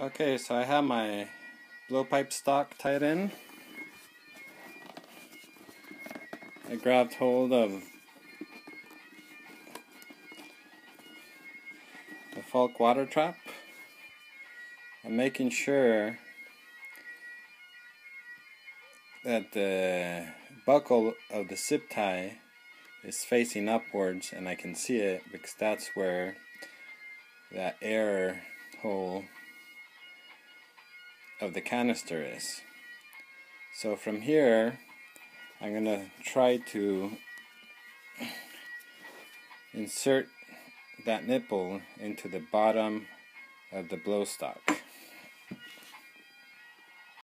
Okay, so I have my blowpipe stock tied in. I grabbed hold of the Falk water trap. I'm making sure that the buckle of the zip tie is facing upwards and I can see it because that's where that air hole of the canister is. So from here I'm going to try to insert that nipple into the bottom of the blow stock.